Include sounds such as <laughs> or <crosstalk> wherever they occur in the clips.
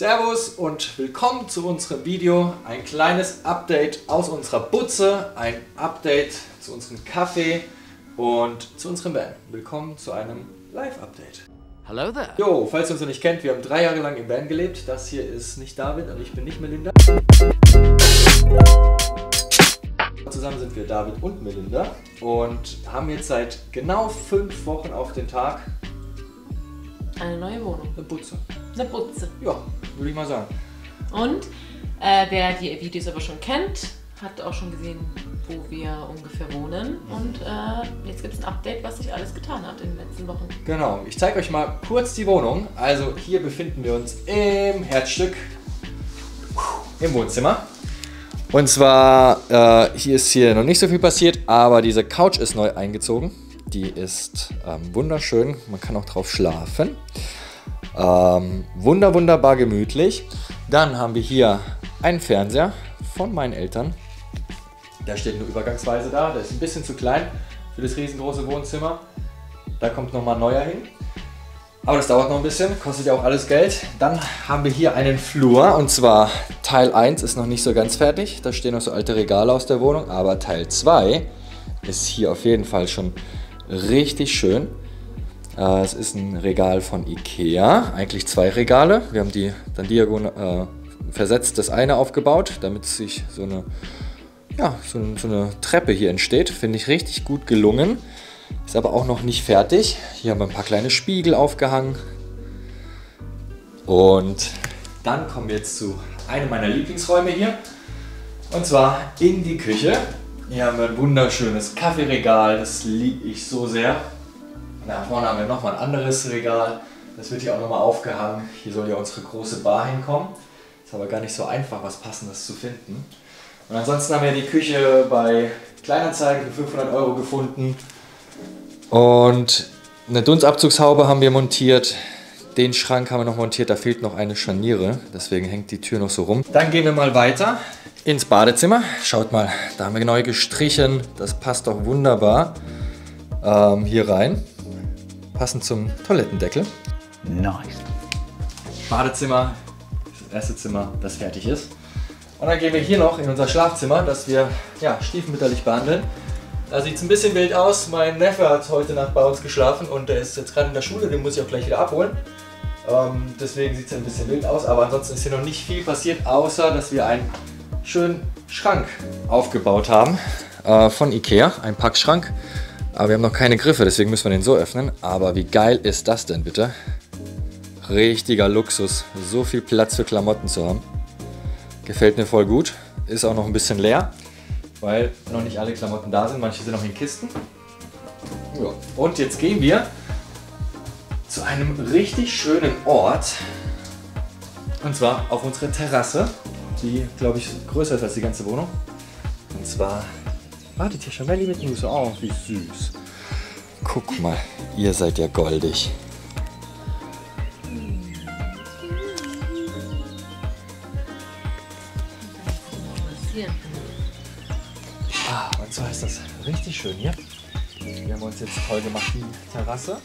Servus und willkommen zu unserem Video. Ein kleines Update aus unserer Butze, ein Update zu unserem Kaffee und zu unserem Van. Willkommen zu einem Live-Update. Hello there. Jo, falls ihr uns noch nicht kennt, wir haben drei Jahre lang im Van gelebt. Das hier ist nicht David und ich bin nicht Melinda. Zusammen sind wir David und Melinda und haben jetzt seit genau fünf Wochen auf den Tag Eine neue Wohnung. eine Butze. Eine Putze. Ja, würde ich mal sagen. Und äh, wer die Videos aber schon kennt, hat auch schon gesehen, wo wir ungefähr wohnen. Und äh, jetzt gibt es ein Update, was sich alles getan hat in den letzten Wochen. Genau, ich zeige euch mal kurz die Wohnung. Also hier befinden wir uns im Herzstück, im Wohnzimmer. Und zwar, äh, hier ist hier noch nicht so viel passiert, aber diese Couch ist neu eingezogen. Die ist ähm, wunderschön, man kann auch drauf schlafen. Ähm, wunder, wunderbar gemütlich. Dann haben wir hier einen Fernseher von meinen Eltern. Der steht nur übergangsweise da, der ist ein bisschen zu klein für das riesengroße Wohnzimmer. Da kommt nochmal ein neuer hin. Aber das dauert noch ein bisschen, kostet ja auch alles Geld. Dann haben wir hier einen Flur und zwar Teil 1 ist noch nicht so ganz fertig. Da stehen noch so alte Regale aus der Wohnung, aber Teil 2 ist hier auf jeden Fall schon richtig schön. Äh, Es ist ein Regal von Ikea, eigentlich zwei Regale. Wir haben die dann diagonal äh, versetzt das eine aufgebaut, damit sich so eine, ja, so, so eine Treppe hier entsteht. Finde ich richtig gut gelungen. Ist aber auch noch nicht fertig. Hier haben wir ein paar kleine Spiegel aufgehangen. Und dann kommen wir jetzt zu einem meiner Lieblingsräume hier. Und zwar in die Küche. Hier haben wir ein wunderschönes Kaffeeregal. Das liebe ich so sehr. Und da vorne haben wir nochmal ein anderes Regal. Das wird hier auch nochmal aufgehangen. Hier soll ja unsere große Bar hinkommen. Ist aber gar nicht so einfach, was Passendes zu finden. Und ansonsten haben wir die Küche bei Kleinanzeigen für 500 Euro gefunden. Und eine Dunstabzugshaube haben wir montiert. Den Schrank haben wir noch montiert, da fehlt noch eine Scharniere, deswegen hängt die Tür noch so rum. Dann gehen wir mal weiter ins Badezimmer. Schaut mal, da haben wir neu gestrichen. Das passt doch wunderbar ähm, hier rein. Passend zum Toilettendeckel. Nice. Badezimmer das erste Zimmer, das fertig ist. Und dann gehen wir hier noch in unser Schlafzimmer, das wir ja, stiefmütterlich behandeln. Da sieht es ein bisschen wild aus. Mein Neffe hat heute Nacht bei uns geschlafen und der ist jetzt gerade in der Schule, den muss ich auch gleich wieder abholen. Ähm, deswegen sieht es ein bisschen wild aus, aber ansonsten ist hier noch nicht viel passiert, außer dass wir einen schönen Schrank aufgebaut haben äh, von Ikea, ein Packschrank. Aber wir haben noch keine Griffe, deswegen müssen wir den so öffnen. Aber wie geil ist das denn bitte? Richtiger Luxus, so viel Platz für Klamotten zu haben. Gefällt mir voll gut. Ist auch noch ein bisschen leer, weil noch nicht alle Klamotten da sind. Manche sind noch in Kisten. Ja. Und jetzt gehen wir zu einem richtig schönen Ort. Und zwar auf unsere Terrasse, die, glaube ich, größer ist als die ganze Wohnung. Und zwar wartet hier schon Melli mit Nuse. Oh, wie süß. Guck mal, ihr seid ja goldig. Ah, und zwar ist das richtig schön hier. Wir haben uns jetzt toll gemacht, die Terrasse.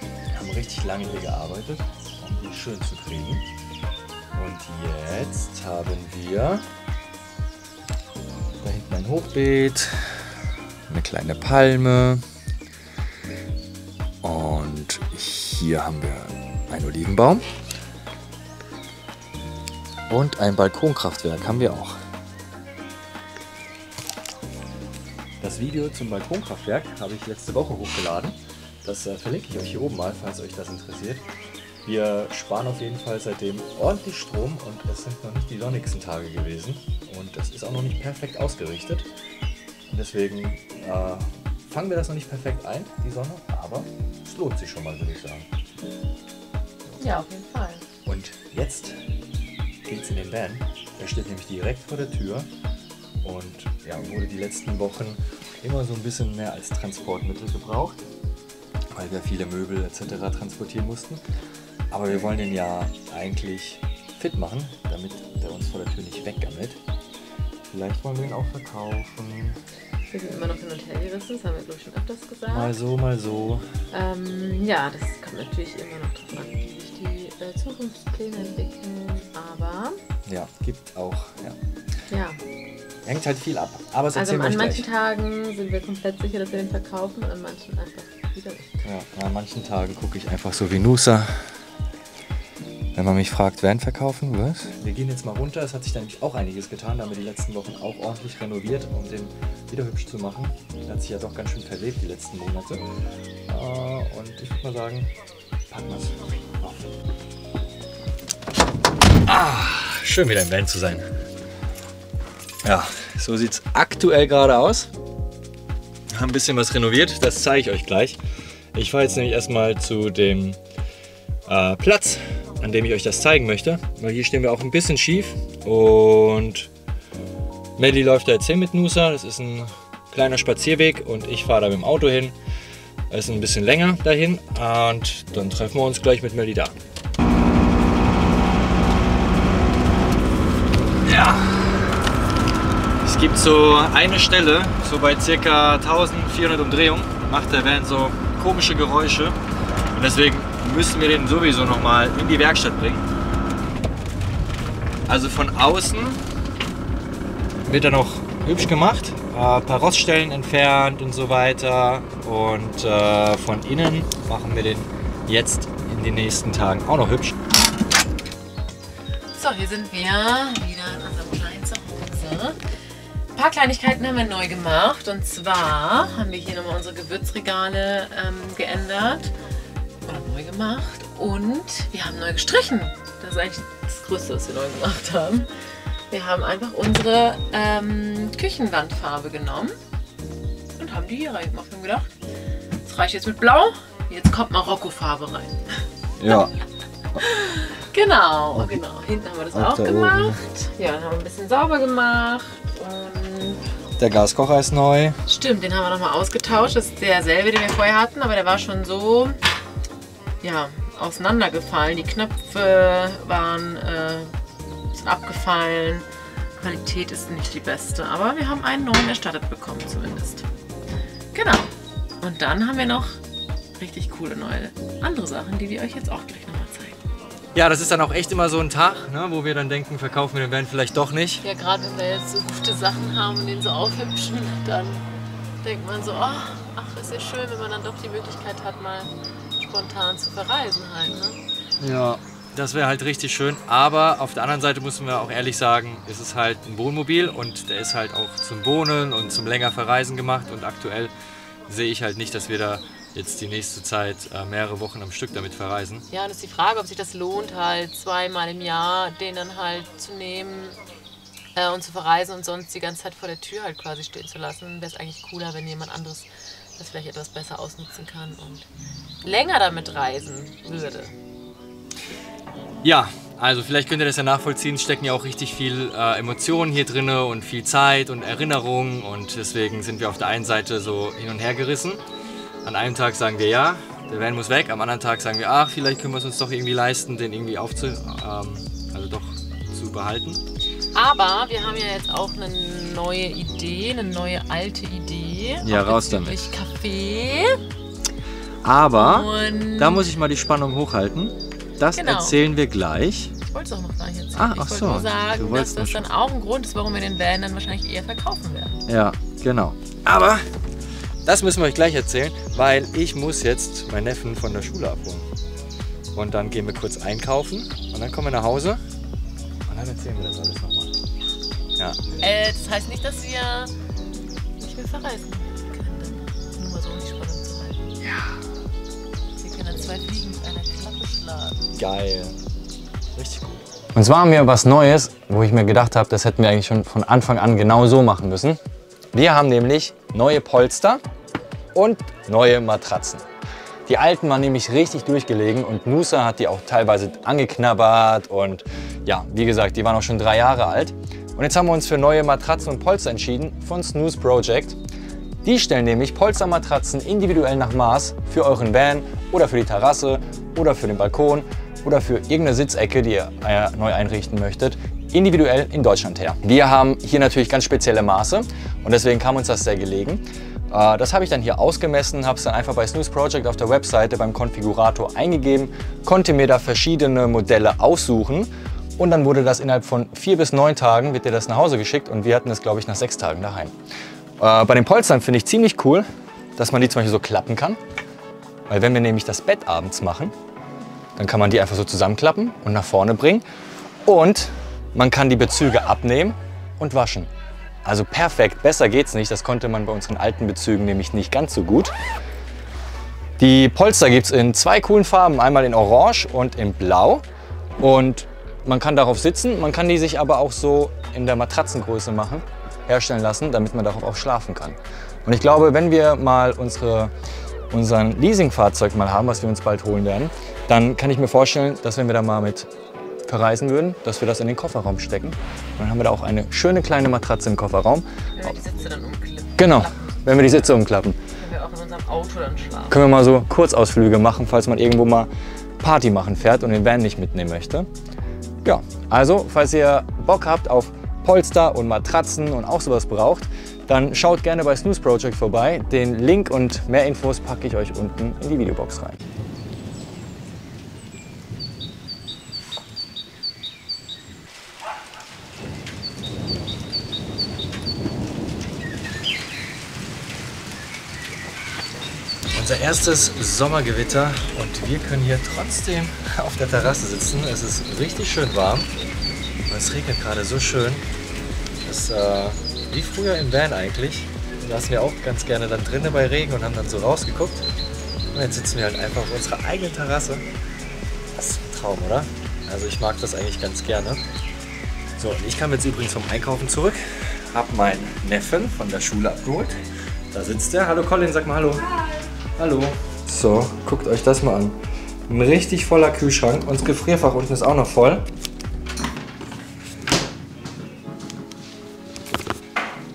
Wir haben richtig lange hier gearbeitet, um die schön zu kriegen. Jetzt haben wir da hinten ein Hochbeet, eine kleine Palme. Und hier haben wir einen Olivenbaum. Und ein Balkonkraftwerk haben wir auch. Das Video zum Balkonkraftwerk habe ich letzte Woche hochgeladen. Das äh, verlinke ich euch hier oben mal, falls euch das interessiert. Wir sparen auf jeden Fall seitdem ordentlich Strom und es sind noch nicht die sonnigsten Tage gewesen. Und es ist auch noch nicht perfekt ausgerichtet. Und deswegen äh, fangen wir das noch nicht perfekt ein, die Sonne, aber es lohnt sich schon mal, würde ich sagen. Ja, auf jeden Fall. Und jetzt geht's in den Van. Der steht nämlich direkt vor der Tür und ja, wurde die letzten Wochen immer so ein bisschen mehr als Transportmittel gebraucht, weil wir viele Möbel etc. transportieren mussten. Aber wir wollen den ja eigentlich fit machen, damit der uns vor der Tür nicht weggammelt. Vielleicht wollen wir ihn auch verkaufen. Wir sind immer noch hin und her gerissen, das haben wir glaube ich schon öfters gesagt. Mal so, mal so. Ähm, ja, das kommt natürlich immer noch drauf an, wie sich die äh, Zukunftspläne entwickeln, aber Ja, gibt auch. Ja. ja. Hängt halt viel ab. Aber das Also an manchen gleich. Tagen sind wir komplett sicher, dass wir den verkaufen und an manchen einfach wieder nicht. Ja, an manchen Tagen gucke ich einfach so wie Nusa. Wenn man mich fragt, Van verkaufen, was? Wir gehen jetzt mal runter. Es hat sich da nämlich auch einiges getan. Da haben wir die letzten Wochen auch ordentlich renoviert, um den wieder hübsch zu machen. Der hat sich ja doch ganz schön verlebt die letzten Monate. Äh, und ich würde mal sagen, packen wir es auf. Ah, schön wieder im Van zu sein. Ja, so sieht es aktuell gerade aus. Wir haben ein bisschen was renoviert, das zeige ich euch gleich. Ich fahre jetzt nämlich erstmal zu dem äh, Platz, an dem ich euch das zeigen möchte, weil hier stehen wir auch ein bisschen schief und Melly läuft da jetzt hin mit Nusa, das ist ein kleiner Spazierweg und ich fahre da mit dem Auto hin. Es ist ein bisschen länger dahin und dann treffen wir uns gleich mit Melly da. Ja, es gibt so eine Stelle, so bei ca. 1400 Umdrehungen, macht der Van so komische Geräusche. Und deswegen müssen wir den sowieso nochmal in die Werkstatt bringen. Also von außen wird er noch hübsch gemacht, ein paar Roststellen entfernt und so weiter. Und äh, von innen machen wir den jetzt in den nächsten Tagen auch noch hübsch. So, hier sind wir wieder in unserem kleinen Zuhause. Ein paar Kleinigkeiten haben wir neu gemacht. Und zwar haben wir hier nochmal unsere Gewürzregale ähm, geändert neu gemacht. Und wir haben neu gestrichen. Das ist eigentlich das Größte, was wir neu gemacht haben. Wir haben einfach unsere ähm, Küchenwandfarbe genommen und haben die hier reingemacht und gedacht, das reicht jetzt mit Blau. Jetzt kommt Marokko-Farbe rein. Ja, <laughs> Genau, genau. Hinten haben wir das Auch auch da gemacht. Ja, dann haben wir ein bisschen sauber gemacht. Und der Gaskocher ist neu. stimmt, den haben wir nochmal ausgetauscht. Das ist derselbe, den wir vorher hatten, aber der war schon so ja, auseinandergefallen. Die Knöpfe waren äh, sind abgefallen. Qualität ist nicht die beste, aber wir haben einen neuen erstattet bekommen zumindest. Genau. Und dann haben wir noch richtig coole neue andere Sachen, die wir euch jetzt auch gleich nochmal zeigen. Ja, das ist dann auch echt immer so ein Tag, ne, wo wir dann denken, verkaufen wir den Van vielleicht doch nicht. Ja, gerade wenn wir jetzt so gute Sachen haben und den so aufhübschen, dann denkt man so, ach, ach, ist ja schön, wenn man dann doch die Möglichkeit hat, mal spontan zu verreisen halt, ne? Ja. Das wäre halt richtig schön. Aber auf der anderen Seite müssen wir auch ehrlich sagen, ist es halt ein Wohnmobil und der ist halt auch zum Wohnen und zum länger Verreisen gemacht. Und aktuell sehe ich halt nicht, dass wir da jetzt die nächste Zeit äh, mehrere Wochen am Stück damit verreisen. Ja, und ist die Frage, ob sich das lohnt, halt zweimal im Jahr den dann halt zu nehmen äh, und zu verreisen und sonst die ganze Zeit vor der Tür halt quasi stehen zu lassen. Wäre es eigentlich cooler, wenn jemand anderes das vielleicht etwas besser ausnutzen kann und länger damit reisen würde. Ja, also vielleicht könnt ihr das ja nachvollziehen. Stecken ja auch richtig viel äh, Emotionen hier drin und viel Zeit und Erinnerungen. Und deswegen sind wir auf der einen Seite so hin und her gerissen. An einem Tag sagen wir ja, der Van muss weg. Am anderen Tag sagen wir, ach, vielleicht können wir es uns doch irgendwie leisten, den irgendwie aufzu... Ähm, also doch zu behalten. Aber wir haben ja jetzt auch eine neue Idee, eine neue alte Idee. Ja, raus bezüglich Kaffee. Aber Und da muss ich mal die Spannung hochhalten. Das Genau. erzählen wir gleich. ich wollte es auch noch gar nicht erzählen. Ah, ich ach wollte so. nur sagen, dass das dann auch ein Grund ist, warum wir den Van dann wahrscheinlich eher verkaufen werden. Ja, genau. Aber das müssen wir euch gleich erzählen, weil ich muss jetzt meinen Neffen von der Schule abholen. Und dann gehen wir kurz einkaufen und dann kommen wir nach Hause und dann erzählen wir das alles nochmal. Ja, Äh, das heißt nicht, dass wir nicht mehr verreisen Wir können dann zwei Fliegen mit einer Klappe schlagen. geil. Richtig gut. Und zwar haben wir was Neues, wo ich mir gedacht habe, das hätten wir eigentlich schon von Anfang an genau so machen müssen. Wir haben nämlich neue Polster und neue Matratzen. Die alten waren nämlich richtig durchgelegen und Nusa hat die auch teilweise angeknabbert und ja, wie gesagt, die waren auch schon drei Jahre alt. Und jetzt haben wir uns für neue Matratzen und Polster entschieden von Snooze Project. Die stellen nämlich Polstermatratzen individuell nach Maß für euren Van oder für die Terrasse oder für den Balkon oder für irgendeine Sitzecke, die ihr äh, neu einrichten möchtet, individuell in Deutschland her. Wir haben hier natürlich ganz spezielle Maße und deswegen kam uns das sehr gelegen, Äh, das habe ich dann hier ausgemessen, habe es dann einfach bei Snooze Project auf der Webseite beim Konfigurator eingegeben, konnte mir da verschiedene Modelle aussuchen und dann wurde das innerhalb von vier bis neun Tagen, wird dir das nach Hause geschickt und wir hatten das, glaube ich, nach sechs Tagen daheim. Äh, bei den Polstern finde ich ziemlich cool, dass man die zum Beispiel so klappen kann. Weil wenn wir nämlich das Bett abends machen, dann kann man die einfach so zusammenklappen und nach vorne bringen. Und man kann die Bezüge abnehmen und waschen. Also perfekt, besser geht's nicht. Das konnte man bei unseren alten Bezügen nämlich nicht ganz so gut. Die Polster gibt es in zwei coolen Farben, einmal in Orange und in Blau. Und man kann darauf sitzen, man kann die sich aber auch so in der Matratzengröße machen, herstellen lassen, damit man darauf auch schlafen kann. Und ich glaube, wenn wir mal unsere, unseren Leasingfahrzeug mal haben, was wir uns bald holen werden, dann kann ich mir vorstellen, dass wenn wir da mal mit verreisen würden, dass wir das in den Kofferraum stecken. Und dann haben wir da auch eine schöne kleine Matratze im Kofferraum. Wenn wir die Sitze dann umklappen, Genau, wenn wir die Sitze umklappen. können wir auch in unserem Auto dann schlafen. Können wir mal so Kurzausflüge machen, falls man irgendwo mal Party machen fährt und den Van nicht mitnehmen möchte. Ja, also falls ihr Bock habt auf Polster und Matratzen und auch sowas braucht, dann schaut gerne bei Snooze Project vorbei. Den Link und mehr Infos packe ich euch unten in die Videobox rein. Unser erstes Sommergewitter und wir können hier trotzdem auf der Terrasse sitzen. Es ist richtig schön warm und es regnet gerade so schön. Das ist äh, wie früher im Van eigentlich. Da saßen wir auch ganz gerne dann drinnen bei Regen und haben dann so rausgeguckt. Und jetzt sitzen wir halt einfach auf unserer eigenen Terrasse. Das ist ein Traum, oder? Also ich mag das eigentlich ganz gerne. So, und ich kam jetzt übrigens vom Einkaufen zurück, habe meinen Neffen von der Schule abgeholt. Da sitzt er. Hallo Colin, sag mal Hallo. Hallo. So, guckt euch das mal an. Ein richtig voller Kühlschrank. Und das Gefrierfach unten ist auch noch voll.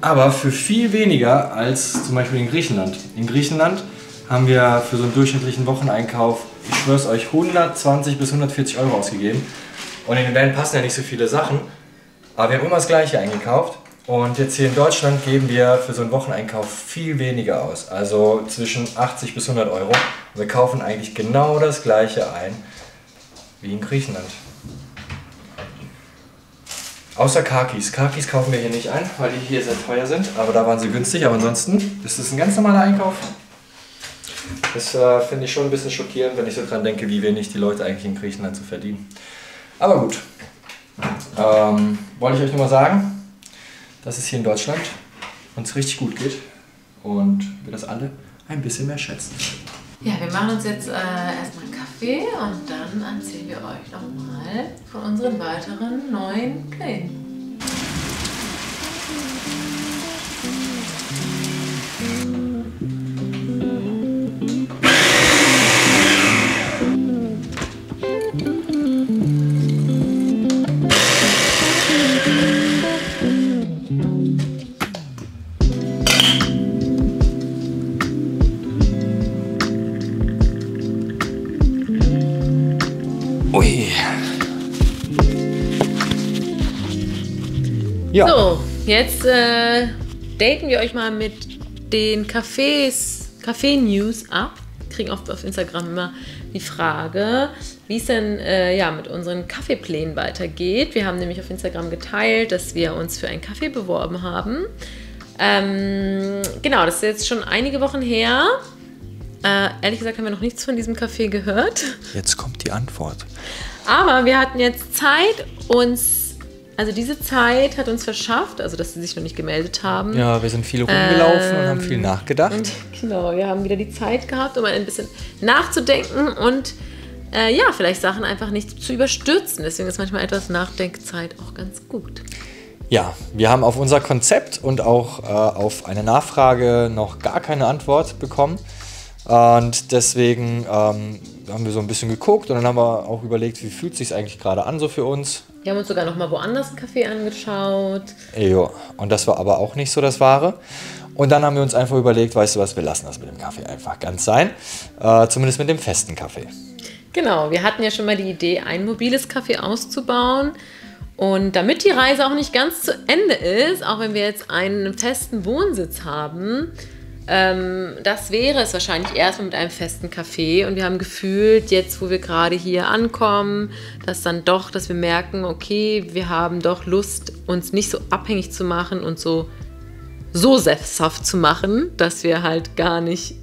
Aber für viel weniger als zum Beispiel in Griechenland. In Griechenland haben wir für so einen durchschnittlichen Wocheneinkauf, ich schwör's euch, 120 bis 140 Euro ausgegeben. Und in den Van passen ja nicht so viele Sachen. Aber wir haben immer das Gleiche eingekauft. Und jetzt hier in Deutschland geben wir für so einen Wocheneinkauf viel weniger aus. Also zwischen 80 bis 100 Euro. Wir kaufen eigentlich genau das Gleiche ein wie in Griechenland. Außer Kakis. Kakis kaufen wir hier nicht ein, weil die hier sehr teuer sind. Aber da waren sie günstig. Aber ansonsten ist es ein ganz normaler Einkauf. Das äh, finde ich schon ein bisschen schockierend, wenn ich so dran denke, wie wenig die Leute eigentlich in Griechenland zu verdienen. Aber gut. Ähm, wollte ich euch nur mal sagen, dass es hier in Deutschland uns richtig gut geht und wir das alle ein bisschen mehr schätzen. Ja, wir machen uns jetzt äh, erstmal einen Kaffee und dann erzählen wir euch nochmal von unseren weiteren neuen Plänen. Jetzt äh, daten wir euch mal mit den Cafés, Café-News ab. Wir kriegen oft auf Instagram immer die Frage, wie es denn äh, ja, mit unseren Kaffeeplänen weitergeht. Wir haben nämlich auf Instagram geteilt, dass wir uns für einen Kaffee beworben haben. Ähm, genau, das ist jetzt schon einige Wochen her. Äh, ehrlich gesagt haben wir noch nichts von diesem Café gehört. Jetzt kommt die Antwort. Aber wir hatten jetzt Zeit, uns, also diese Zeit hat uns verschafft, also dass sie sich noch nicht gemeldet haben. Ja, wir sind viel rumgelaufen und haben viel nachgedacht. Und genau, wir haben wieder die Zeit gehabt, um ein bisschen nachzudenken und äh, ja, vielleicht Sachen einfach nicht zu überstürzen. Deswegen ist manchmal etwas Nachdenkzeit auch ganz gut. Ja, wir haben auf unser Konzept und auch äh, auf eine Nachfrage noch gar keine Antwort bekommen. Und deswegen ähm, haben wir so ein bisschen geguckt und dann haben wir auch überlegt, wie fühlt es sich eigentlich gerade an so für uns. Wir haben uns sogar noch mal woanders einen Kaffee angeschaut. Jo, und das war aber auch nicht so das Wahre. Und dann haben wir uns einfach überlegt, weißt du was, wir lassen das mit dem Kaffee einfach ganz sein. Äh, zumindest mit dem festen Kaffee. Genau, wir hatten ja schon mal die Idee, ein mobiles Café auszubauen. Und damit die Reise auch nicht ganz zu Ende ist, auch wenn wir jetzt einen festen Wohnsitz haben, Ähm, das wäre es wahrscheinlich erstmal mit einem festen Café. Und wir haben gefühlt, jetzt wo wir gerade hier ankommen, dass dann doch, dass wir merken, okay, wir haben doch Lust, uns nicht so abhängig zu machen und so, so sesshaft zu machen, dass wir halt gar nicht.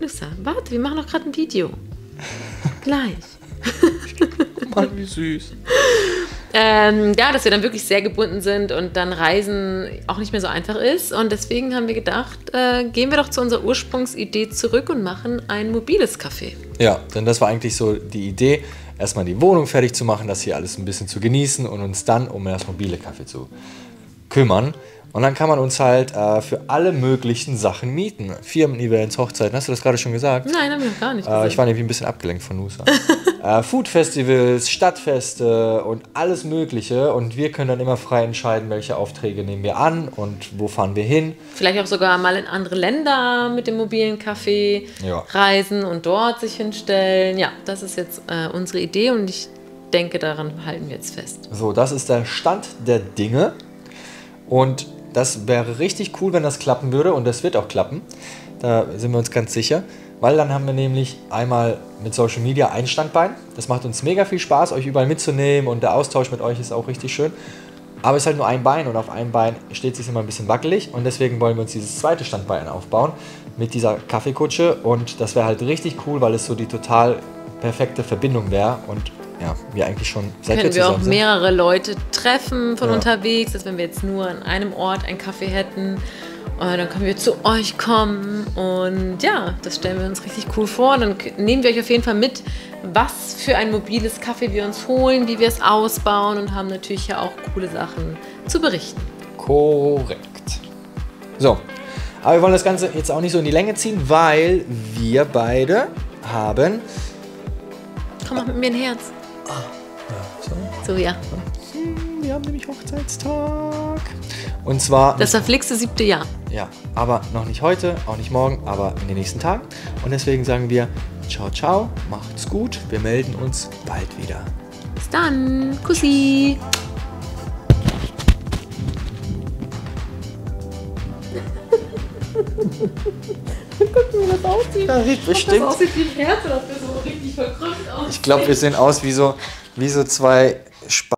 Nissa, warte, wir machen doch gerade ein Video. <laughs> Gleich. Mann, wie süß. <laughs> Ähm, ja, dass wir dann wirklich sehr gebunden sind und dann Reisen auch nicht mehr so einfach ist. Und deswegen haben wir gedacht, äh, gehen wir doch zu unserer Ursprungsidee zurück und machen ein mobiles Café. Ja, denn das war eigentlich so die Idee, erstmal die Wohnung fertig zu machen, das hier alles ein bisschen zu genießen und uns dann um das mobile Café zu kümmern. Und dann kann man uns halt äh, für alle möglichen Sachen mieten. Firmen-Events, Hochzeiten, hast du das gerade schon gesagt? Nein, haben wir noch gar nicht Äh, ich war nämlich ein bisschen abgelenkt von Nusa. <laughs> äh, Food-Festivals, Stadtfeste und alles Mögliche. Und wir können dann immer frei entscheiden, welche Aufträge nehmen wir an und wo fahren wir hin. Vielleicht auch sogar mal in andere Länder mit dem mobilen Café Ja. reisen und dort sich hinstellen. Ja, das ist jetzt äh, unsere Idee und ich denke, daran halten wir jetzt fest. So, das ist der Stand der Dinge. Und das wäre richtig cool, wenn das klappen würde. Und das wird auch klappen. Da sind wir uns ganz sicher. Weil dann haben wir nämlich einmal mit Social Media ein Standbein. Das macht uns mega viel Spaß, euch überall mitzunehmen. Und der Austausch mit euch ist auch richtig schön. Aber es ist halt nur ein Bein und auf einem Bein steht es sich immer ein bisschen wackelig. Und deswegen wollen wir uns dieses zweite Standbein aufbauen mit dieser Kaffeekutsche. Und das wäre halt richtig cool, weil es so die total perfekte Verbindung wäre. Und ja, wir eigentlich schon seit Könnten wir auch zusammen sind. mehrere Leute treffen von Ja. unterwegs, als wenn wir jetzt nur an einem Ort einen Kaffee hätten. Und dann können wir zu euch kommen und ja, das stellen wir uns richtig cool vor. Dann k- nehmen wir euch auf jeden Fall mit, was für ein mobiles Kaffee wir uns holen, wie wir es ausbauen und haben natürlich ja auch coole Sachen zu berichten. Korrekt. So, aber wir wollen das Ganze jetzt auch nicht so in die Länge ziehen, weil wir beide haben. Komm mal mit mir ein Herz. So, ja. Wir haben nämlich Hochzeitstag. Und zwar. Das verflixte siebte Jahr. ja, aber noch nicht heute, auch nicht morgen, aber in den nächsten Tagen. Und deswegen sagen wir: Ciao, ciao, macht's gut. Wir melden uns bald wieder. Bis dann. Kussi. Ja, sieht bestimmt. aussieht wie ein Herz, das so richtig verkrümmt aus. Ich glaube, wir sehen aus wie so, wie so zwei Sp